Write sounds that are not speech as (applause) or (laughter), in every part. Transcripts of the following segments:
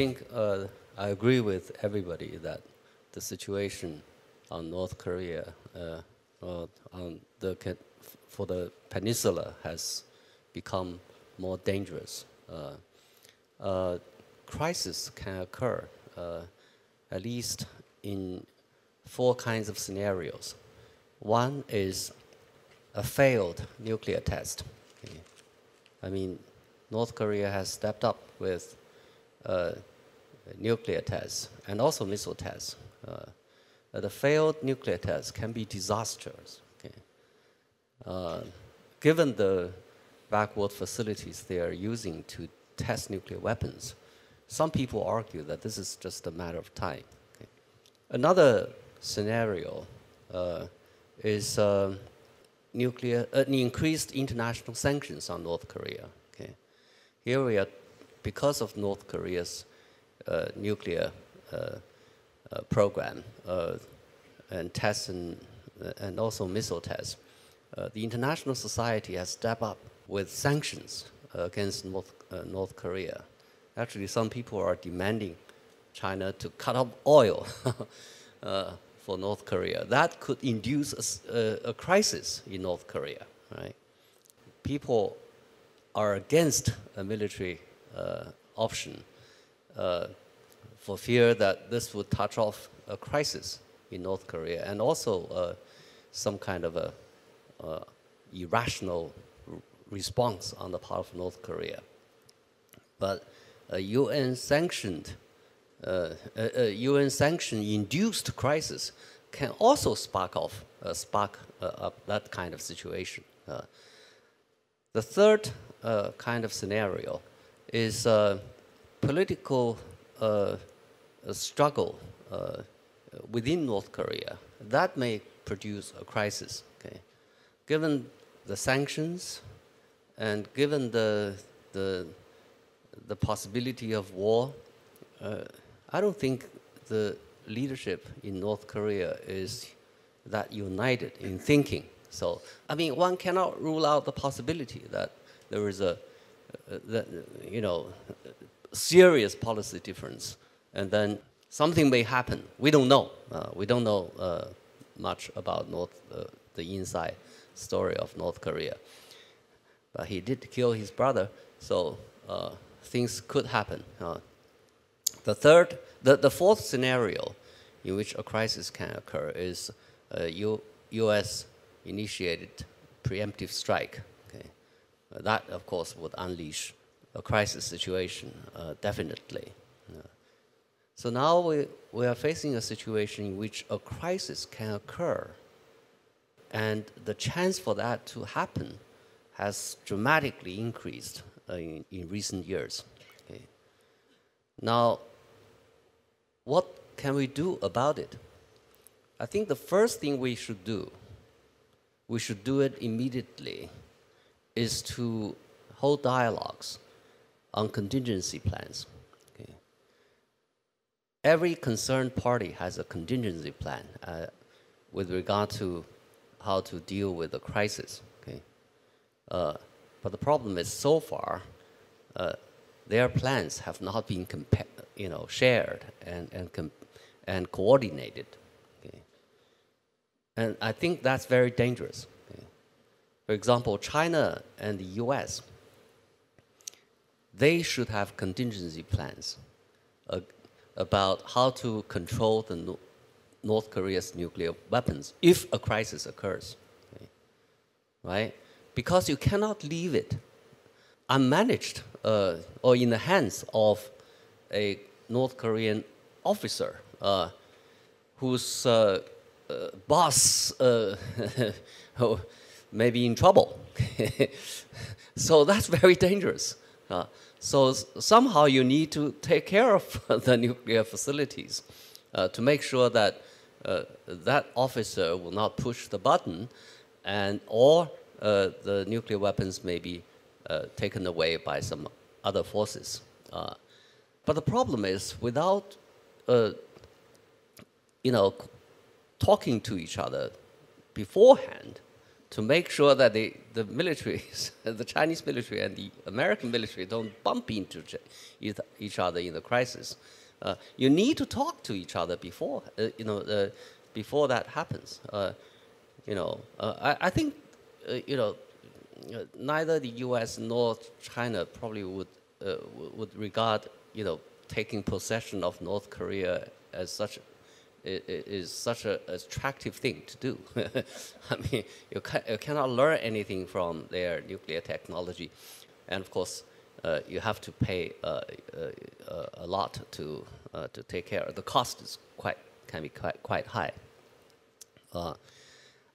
think uh, I agree with everybody that the situation on North Korea, uh, on the for the peninsula has become more dangerous. Uh, uh, crisis can occur uh, at least in four kinds of scenarios. One is a failed nuclear test. I mean, North Korea has stepped up with uh, nuclear tests and also missile tests. Uh, the failed nuclear tests can be disastrous. Okay. Uh, given the backward facilities they are using to test nuclear weapons, some people argue that this is just a matter of time. Okay. Another scenario uh, is uh, nuclear, uh, increased international sanctions on North Korea. Okay. Here we are, because of North Korea's Uh, nuclear uh, uh, program uh, and tests and, uh, and also missile tests, the international society has stepped up with sanctions against North, North Korea. Actually, some people are demanding China to cut off oil (laughs) for North Korea. That could induce a, a, a crisis in North Korea, right? People are against a military uh, option uh, for fear that this would touch off a crisis in North Korea and also uh, some kind of a uh, irrational response on the part of North Korea. But a UN sanctioned uh, a, a UN sanction induced crisis can also spark off uh, spark up that kind of situation. The third kind of scenario is political struggle within North Korea that may produce a crisis. Okay, given the sanctions and given the the the possibility of war, uh, I don't think the leadership in North Korea is that united in thinking. So, I mean, one cannot rule out the possibility that there is a, that, you know, serious policy difference, and then something may happen. We don't know. Uh, we don't know uh, much about North, uh, the inside story of North Korea. But he did kill his brother, so things could happen. The third, the, the fourth scenario in which a crisis can occur is U.S. initiated preemptive strike. That of course would unleash a crisis situation uh, definitely. Uh, so now we, we are facing a situation in which a crisis can occur, and the chance for that to happen has dramatically increased uh, in, in recent years. Okay. Now, what can we do about it? I think the first thing we should do, we should do it immediately, is to hold dialogues on contingency plans. Okay. Every concerned party has a contingency plan uh, with regard to how to deal with the crisis. Okay. Uh, but the problem is, so far, uh, their plans have not been you know, shared and, and, and coordinated. Okay? And I think that's very dangerous. For example, China and the US, they should have contingency plans uh, about how to control the no North Korea's nuclear weapons if a crisis occurs. Okay? Right? Because you cannot leave it unmanaged uh, or in the hands of a North Korean officer uh, whose uh, uh boss uh, (laughs) may be in trouble. (laughs) so that's very dangerous. Uh, so somehow you need to take care of (laughs) the nuclear facilities uh, to make sure that uh, that officer will not push the button and or uh, the nuclear weapons may be taken away by some other forces. But the problem is, without, uh, you know, talking to each other beforehand, to make sure that the, the military, (laughs) the Chinese military and the American military don't bump into each other in the crisis. Uh, you need to talk to each other before, uh, you know, uh, before that happens. Uh, you know, uh, I, I, think, uh, you know, neither the U.S. nor China probably would would regard, you know, taking possession of North Korea as such is such an attractive thing to do. (laughs) I mean, you, ca you, cannot learn anything from their nuclear technology. And of course, uh, you have to pay uh, uh, a lot to, uh, to take care. The cost is quite, can be quite, quite high. Uh,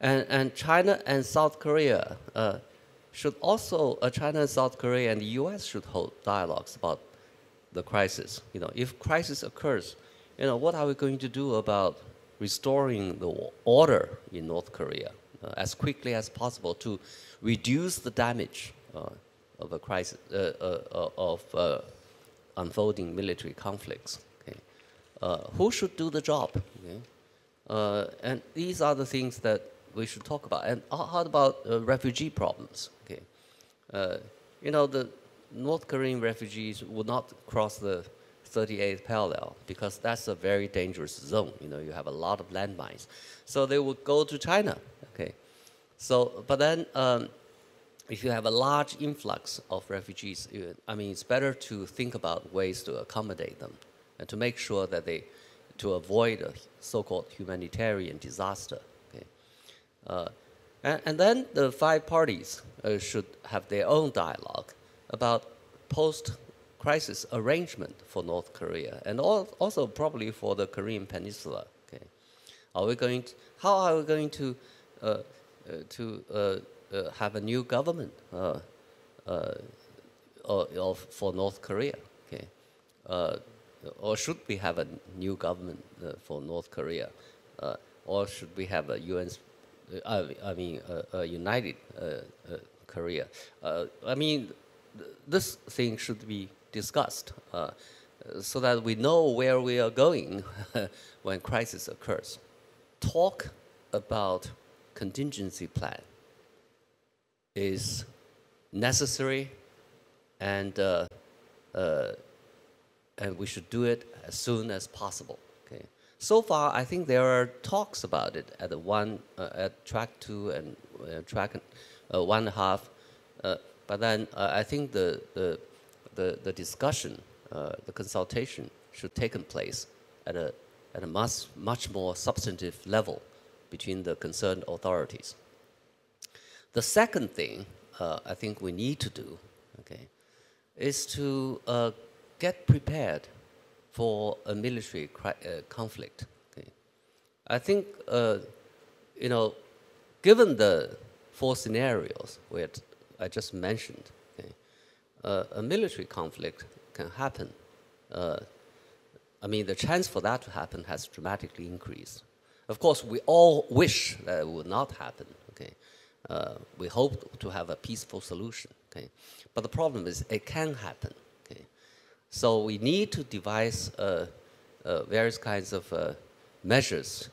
and, and China and South Korea uh, should also, China and South Korea and the US should hold dialogues about the crisis. You know, if crisis occurs, you know, what are we going to do about restoring the order in North Korea uh, as quickly as possible to reduce the damage uh, of a crisis, uh, uh, uh of unfolding military conflicts? Okay? who should do the job? Okay? and these are the things that we should talk about. And how about refugee problems? Okay? you know, the North Korean refugees would not cross the 38th parallel because that's a very dangerous zone. You know, you have a lot of landmines. So they would go to China. Okay. So, but then um, if you have a large influx of refugees, I mean, it's better to think about ways to accommodate them and to make sure that they, to avoid a so-called humanitarian disaster. Okay. Uh, and, and, then the five parties uh, should have their own dialogue about post crisis arrangement for North Korea and also probably for the Korean Peninsula. Okay, are we going? To, how are we going to uh, uh, to uh, uh have a new government uh, uh, for North Korea? Okay, or should we have a new government for North Korea, or should we have a UN? I mean, a united Korea. I mean, this thing should be discussed uh, so that we know where we are going (laughs) when crisis occurs. Talk about contingency plan is necessary and uh, uh, and we should do it as soon as possible. Okay. So far, I think there are talks about it at the one uh, at track two and uh, track uh, one and a half, but then I think the the the, the discussion, uh, the consultation should take place at a, at a much, much more substantive level between the concerned authorities. The second thing uh, I think we need to do, okay, is to uh, get prepared for a military uh, conflict. Okay. I think, uh, you know, given the four scenarios which I just mentioned, a military conflict can happen. Uh, I mean, the chance for that to happen has dramatically increased. Of course, we all wish that it would not happen. Okay, uh, we hope to have a peaceful solution. Okay, but the problem is it can happen. Okay, so we need to devise uh, uh, various kinds of uh, measures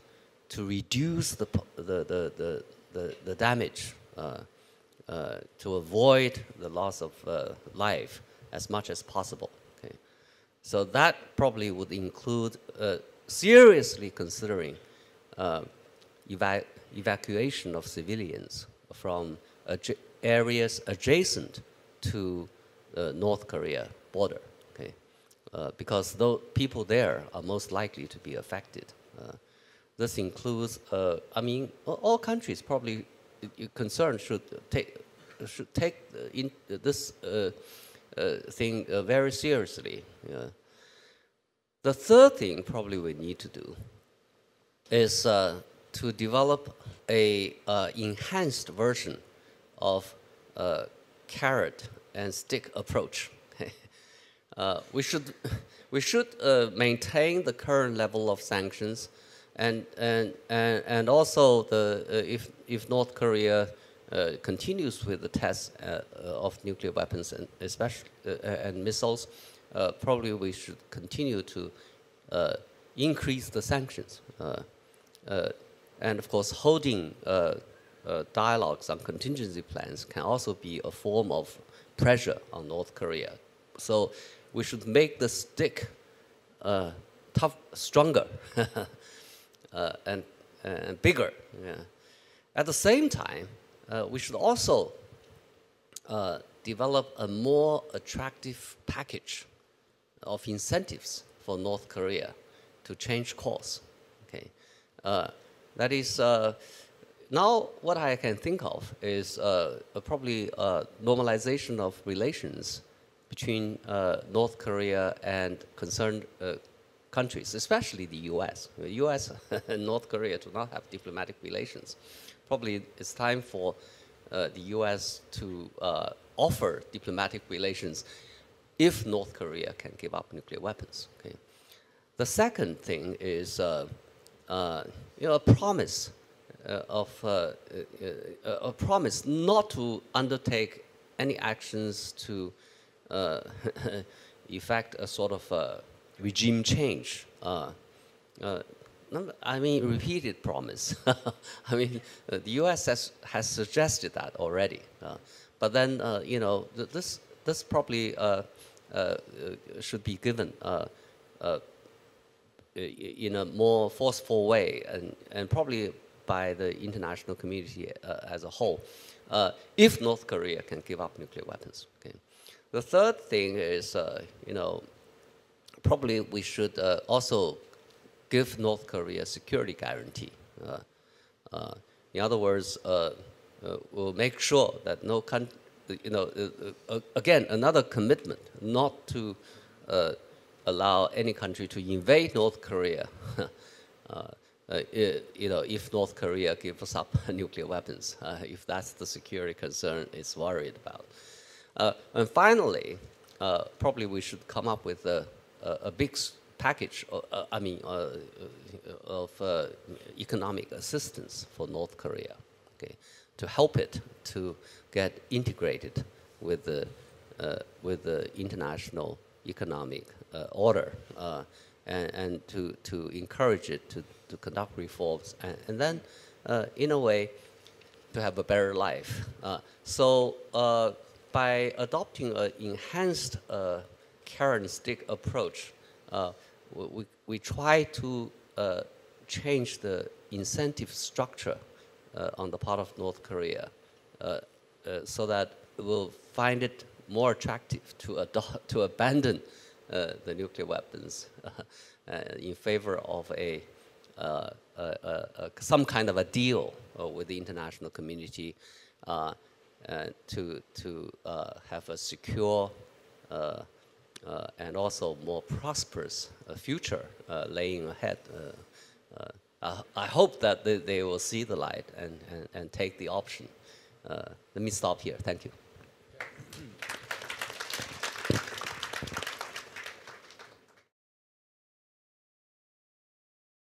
to reduce the the the the, the, the damage uh, to avoid the loss of uh, life as much as possible. Okay? So that probably would include uh, seriously considering eva evacuation of civilians from areas adjacent to the North Korea border. Okay? Uh, because those people there are most likely to be affected. Uh, this includes, uh, I mean, all countries probably concern should take should take in this uh, uh, thing uh, very seriously. Yeah. The third thing probably we need to do is to develop a enhanced version of carrot and stick approach. (laughs) Uh, we should, we should uh, maintain the current level of sanctions, and and and, and also the uh, if if North Korea uh, continues with the tests uh, of nuclear weapons and especially uh, and missiles, probably we should continue to increase the sanctions. and of course, holding uh, dialogues on contingency plans can also be a form of pressure on North Korea. So we should make the stick uh, tough, stronger, (laughs) uh, and, and bigger. Yeah. At the same time, uh, we should also uh, develop a more attractive package of incentives for North Korea to change course. Okay, uh, that is uh, now what I can think of is uh, probably normalization of relations between North Korea and concerned countries, especially the U.S. The U.S. (laughs) and North Korea do not have diplomatic relations. Probably it's time for uh, the U.S. to offer diplomatic relations if North Korea can give up nuclear weapons. Okay. The second thing is uh, uh, you know, a promise uh, of uh, uh, uh, a promise not to undertake any actions to (laughs) effect a sort of regime change. I mean, mm. repeated promise. (laughs) I mean, uh, the U.S. Has, has suggested that already. Uh, but then, uh, you know, this, this probably uh, should be given uh, uh, in a more forceful way and, and probably by the international community as a whole if North Korea can give up nuclear weapons. Okay. The third thing is, you know, probably we should also give North Korea a security guarantee. Uh, uh, in other words, uh, we'll make sure that no country you know, uh, uh, again, another commitment not to uh, allow any country to invade North Korea. (laughs) you know, if North Korea gives up (laughs) nuclear weapons, if that's the security concern it's worried about. and finally, probably we should come up with a, a, a big package, uh, I mean, uh, of uh, economic assistance for North Korea, okay, to help it to get integrated with the, uh, with the international economic uh, order uh, and, and to, to encourage it to, to conduct reforms and, and then, uh, in a way, to have a better life. Uh, so by adopting an enhanced stick approach, we, we try to change the incentive structure uh, on the part of North Korea uh, uh, so that we'll find it more attractive to, adopt, (laughs) to abandon uh, the nuclear weapons (laughs) in favor of a, some kind of a deal with the international community to, to have a secure uh, and also more prosperous uh, future uh, laying ahead. I hope that they, they, will see the light and, and, and take the option. Uh, let me stop here. Thank you.